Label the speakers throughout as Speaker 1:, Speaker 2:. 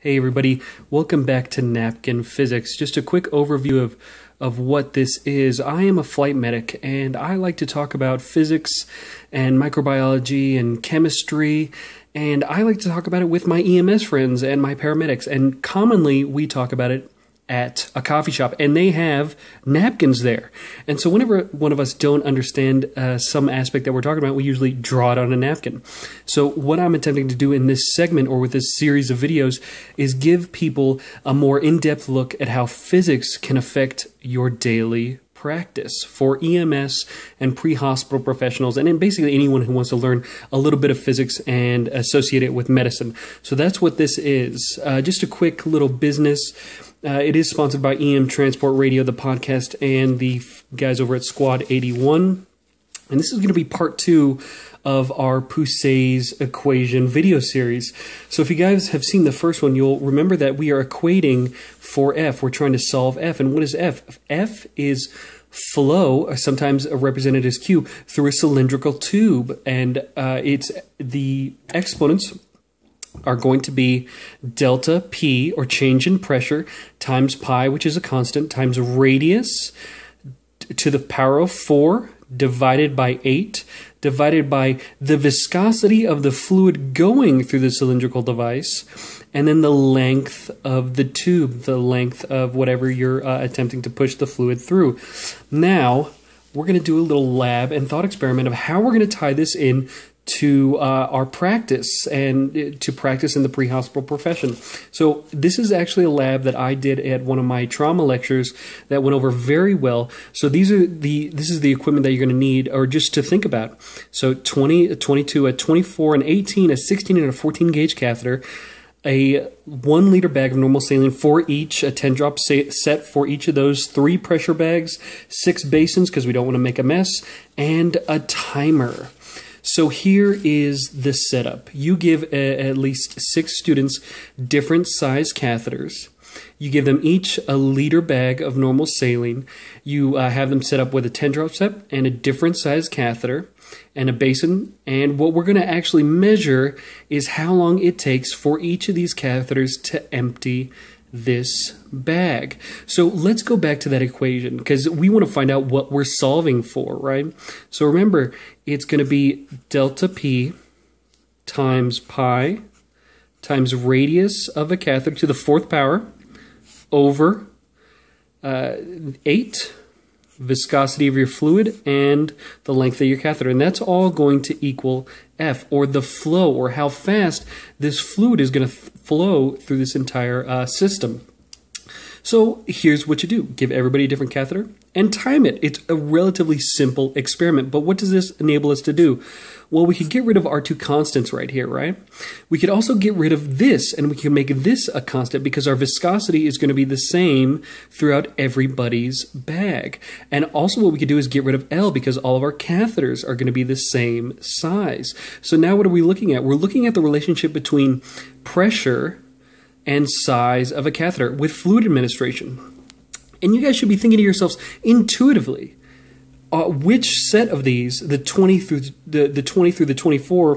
Speaker 1: Hey everybody, welcome back to Napkin Physics. Just a quick overview of of what this is. I am a flight medic and I like to talk about physics and microbiology and chemistry and I like to talk about it with my EMS friends and my paramedics and commonly we talk about it at a coffee shop and they have napkins there. And so whenever one of us don't understand uh, some aspect that we're talking about, we usually draw it on a napkin. So what I'm attempting to do in this segment or with this series of videos is give people a more in-depth look at how physics can affect your daily practice for EMS and pre hospital professionals, and basically anyone who wants to learn a little bit of physics and associate it with medicine. So that's what this is. Uh, just a quick little business. Uh, it is sponsored by EM Transport Radio, the podcast, and the guys over at Squad 81. And this is going to be part two of our Poiseuille's equation video series. So if you guys have seen the first one, you'll remember that we are equating for F. We're trying to solve F. And what is F? F is flow, sometimes represented as Q, through a cylindrical tube. And uh, it's the exponents are going to be delta P, or change in pressure, times pi, which is a constant, times radius to the power of 4 divided by 8 divided by the viscosity of the fluid going through the cylindrical device and then the length of the tube, the length of whatever you're uh, attempting to push the fluid through. Now, we're going to do a little lab and thought experiment of how we're going to tie this in to uh, our practice and uh, to practice in the pre-hospital profession. So this is actually a lab that I did at one of my trauma lectures that went over very well. So these are the this is the equipment that you're going to need or just to think about. So 20, 22, a 24, an 18, a 16, and a 14 gauge catheter a one liter bag of normal saline for each, a 10 drop set for each of those, three pressure bags, six basins because we don't want to make a mess, and a timer. So here is the setup. You give a, at least six students different size catheters. You give them each a liter bag of normal saline. You uh, have them set up with a 10 drop set and a different size catheter and a basin. And what we're going to actually measure is how long it takes for each of these catheters to empty this bag. So let's go back to that equation because we want to find out what we're solving for, right? So remember, it's going to be delta P times pi times radius of a catheter to the fourth power over uh, 8 viscosity of your fluid and the length of your catheter. And that's all going to equal F, or the flow, or how fast this fluid is going to flow through this entire uh, system. So here's what you do. Give everybody a different catheter and time it. It's a relatively simple experiment, but what does this enable us to do? Well, we could get rid of our two constants right here, right? We could also get rid of this, and we can make this a constant because our viscosity is going to be the same throughout everybody's bag. And also what we could do is get rid of L because all of our catheters are going to be the same size. So now what are we looking at? We're looking at the relationship between pressure and size of a catheter with fluid administration. And you guys should be thinking to yourselves intuitively, uh, which set of these, the 20 through the, the 20 through the 24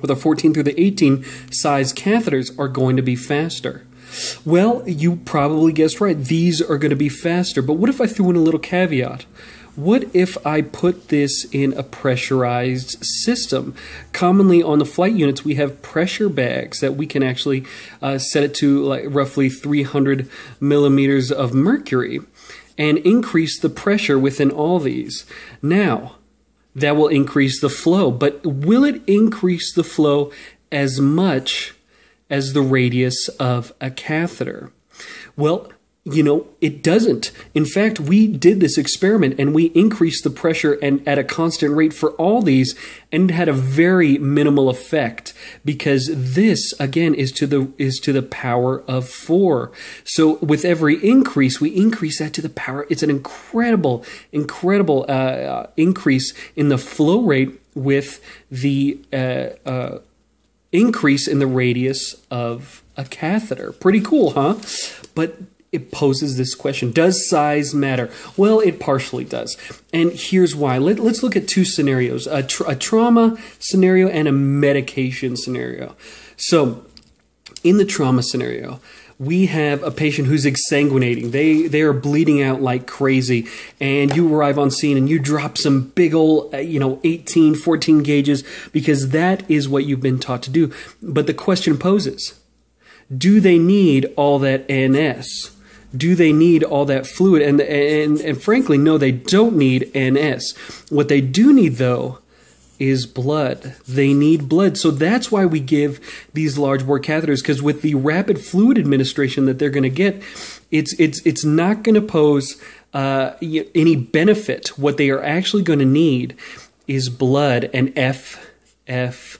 Speaker 1: or the 14 through the 18 size catheters are going to be faster? Well, you probably guessed right. These are going to be faster. But what if I threw in a little caveat? What if I put this in a pressurized system? Commonly on the flight units, we have pressure bags that we can actually uh, set it to like roughly 300 millimeters of mercury and increase the pressure within all these. Now, that will increase the flow, but will it increase the flow as much as the radius of a catheter? Well, you know, it doesn't. In fact, we did this experiment and we increased the pressure and at a constant rate for all these and had a very minimal effect because this again is to the is to the power of 4. So with every increase, we increase that to the power. It's an incredible incredible uh, uh, increase in the flow rate with the uh, uh increase in the radius of a catheter. Pretty cool, huh? But it poses this question Does size matter? Well, it partially does. And here's why. Let, us look at two scenarios a, tra- a trauma scenario and a medication scenario. So, in the trauma scenario, we have a patient who's exsanguinating. They they are bleeding out like crazy, and you arrive on scene and you drop some big old, uh, you know, 18, 14 gauges because that is what you've been taught to do. But the question poses: Do they need all that NS? Do they need all that fluid? And and and frankly, no, they don't need NS. What they do need though is blood. They need blood. So that's why we give these large bore catheters because with the rapid fluid administration that they're going to get, it's it's it's not going to pose uh, any benefit. What they are actually going to need is blood and F F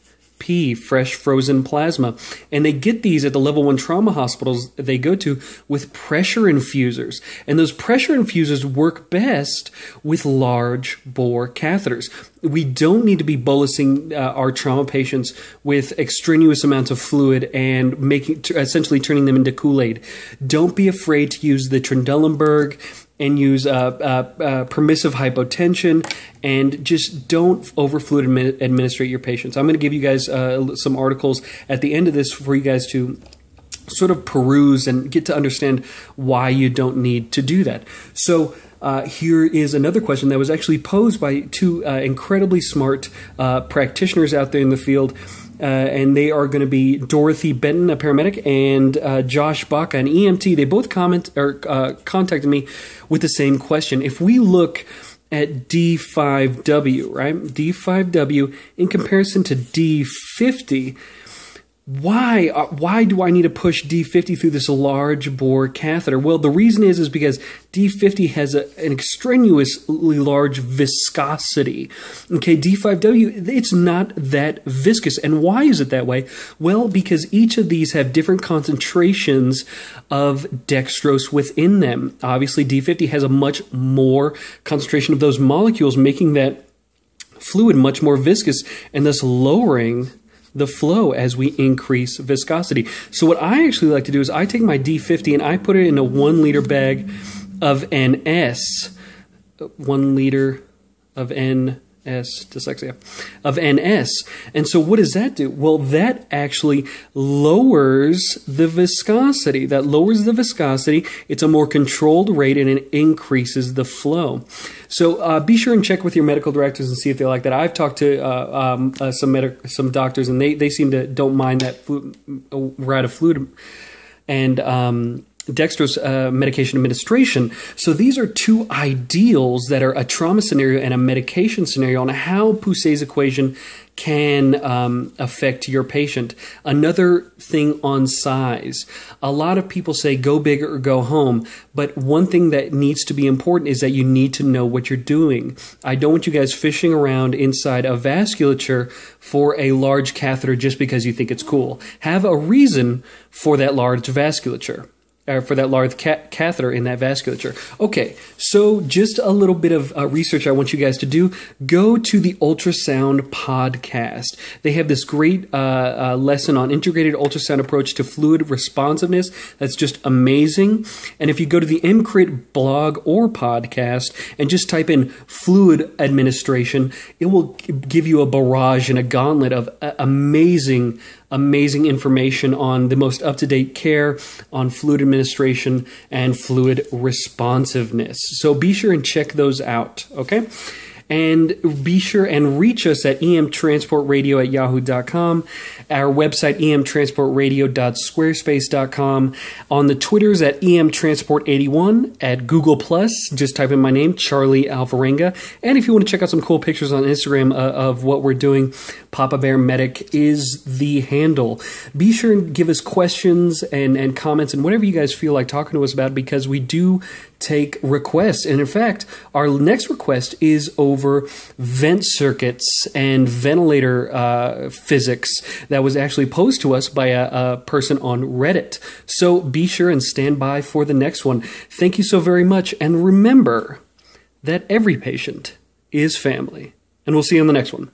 Speaker 1: Fresh frozen plasma. And they get these at the level one trauma hospitals they go to with pressure infusers. And those pressure infusers work best with large bore catheters. We don't need to be bolusing uh, our trauma patients with extraneous amounts of fluid and making essentially turning them into Kool Aid. Don't be afraid to use the Trendelenburg and use uh, uh, uh, permissive hypotension and just don't over fluid admi- administrate your patients. I'm going to give you guys uh, some articles at the end of this for you guys to sort of peruse and get to understand why you don't need to do that. So, uh, here is another question that was actually posed by two uh, incredibly smart uh, practitioners out there in the field. Uh, and they are going to be Dorothy Benton, a paramedic, and uh, Josh Bach, an EMT. They both comment or uh, contacted me with the same question. If we look at D5W, right? D5W in comparison to D50, why uh, why do I need to push D50 through this large bore catheter? Well, the reason is is because D50 has a, an extraneously large viscosity. Okay, D5W it's not that viscous. And why is it that way? Well, because each of these have different concentrations of dextrose within them. Obviously, D50 has a much more concentration of those molecules making that fluid much more viscous and thus lowering the flow as we increase viscosity. So what I actually like to do is I take my D50 and I put it in a one liter bag of NS, one liter of N S, dyslexia, of NS. And so what does that do? Well, that actually lowers the viscosity. That lowers the viscosity. It's a more controlled rate and it increases the flow. So uh, be sure and check with your medical directors and see if they like that. I've talked to uh, um, uh, some some doctors and they, they seem to don't mind that flu- route of fluid. And um, dextrose uh, medication administration. So these are two ideals that are a trauma scenario and a medication scenario on how Poiseuille's equation can um, affect your patient. Another thing on size. A lot of people say go big or go home, but one thing that needs to be important is that you need to know what you're doing. I don't want you guys fishing around inside a vasculature for a large catheter just because you think it's cool. Have a reason for that large vasculature uh, for that large ca- catheter in that vasculature. Okay, so just a little bit of uh, research I want you guys to do. Go to the ultrasound podcast. They have this great uh, uh lesson on integrated ultrasound approach to fluid responsiveness. That's just amazing. And if you go to the EMCrit blog or podcast and just type in fluid administration, it will give you a barrage and a gauntlet of uh, amazing amazing information on the most up to date care, on fluid administration, and fluid responsiveness. So be sure and check those out, okay? And be sure and reach us at emtransportradio at yahoo.com, our website emtransportradio.squarespace.com, on the Twitters at emtransport81, at Google Plus, just type in my name, Charlie Alvarenga. And if you want to check out some cool pictures on Instagram uh, of what we're doing, Papa Bear Medic is the handle. Be sure and give us questions and, and comments and whatever you guys feel like talking to us about because we do take requests. And in fact, our next request is over vent circuits and ventilator uh, physics that was actually posed to us by a, a person on Reddit. So be sure and stand by for the next one. Thank you so very much. And remember that every patient is family. And we'll see you on the next one.